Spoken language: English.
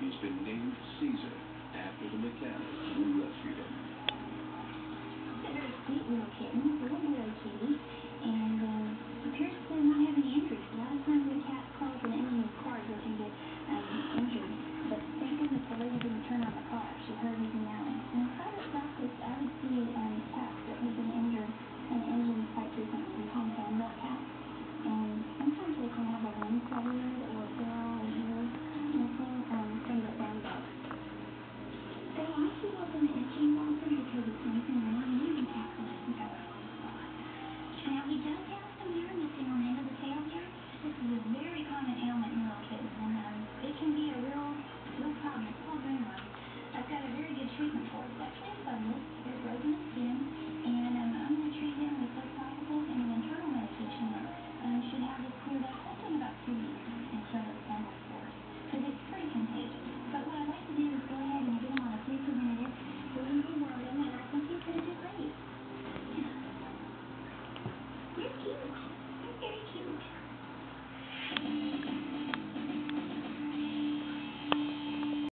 He's been named Caesar after the mechanic who rescued him.